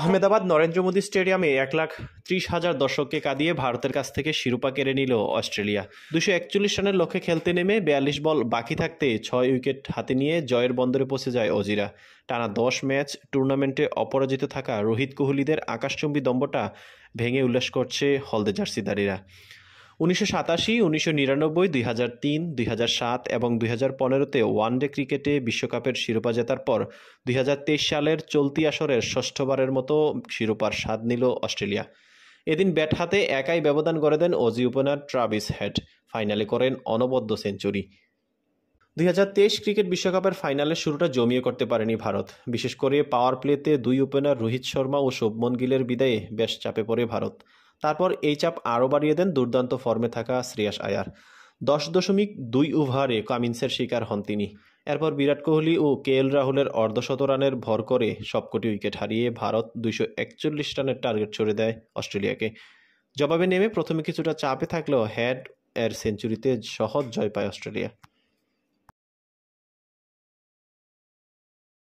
আহমেদাবাদ নরেন্দ্র মোদী স্টেডিয়ামে এক লাখ ত্রিশ হাজার দর্শককে কাঁদিয়ে ভারতের কাছ থেকে শিরোপা কেড়ে নিল অস্ট্রেলিয়া। দুশো একচল্লিশ রানের লক্ষ্যে খেলতে নেমে বিয়াল্লিশ বল বাকি থাকতে ছয় উইকেট হাতে নিয়ে জয়ের বন্দরে পৌঁছে যায় অজিরা। টানা দশ ম্যাচ টুর্নামেন্টে অপরাজিত থাকা রোহিত কোহলিদের আকাশচুম্বী দম্বটা ভেঙে উল্লাস করছে হলদে জার্সিদারিরা। উনিশশো সাতাশি, উনিশশো নিরানব্বই, দুই হাজার তিন, দুই হাজার সাত এবং দুই হাজার পনেরোতে ওয়ানডে ক্রিকেটে বিশ্বকাপের শিরোপা জেতার পর দুই হাজার তেইশ সালের চলতি আসরের ষষ্ঠবারের মতো শিরোপার স্বাদ নিল অস্ট্রেলিয়া। এদিন ব্যাট হাতে একাই ব্যবধান করে দেন অজি ওপেনার ট্রাভিস হেড। ফাইনালে করেন অনবদ্য সেঞ্চুরি। দুই হাজার তেইশ ক্রিকেট বিশ্বকাপের ফাইনালের শুরুটা জমিয়ে করতে পারেনি ভারত। বিশেষ করে পাওয়ার প্লেতে দুই ওপেনার রোহিত শর্মা ও শুভমন গিলের বিদায়ে বেশ চাপে পড়ে ভারত। তারপর এই চাপ আরও বাড়িয়ে দেন দুর্দান্ত ফর্মে থাকা শ্রেয়াস আয়ার। দশ দশমিক দুই ওভারে কামিন্সের শিকার হন তিনি। এরপর বিরাট কোহলি ও কে এল রাহুলের অর্ধশত রানের ভর করে সবকটি উইকেট হারিয়ে ভারত দুইশো একচল্লিশ রানের টার্গেট ছড়ে দেয় অস্ট্রেলিয়াকে। জবাবে নেমে প্রথমে কিছুটা চাপে থাকলেও হ্যাড এর সেঞ্চুরিতে সহজ জয় পায় অস্ট্রেলিয়া।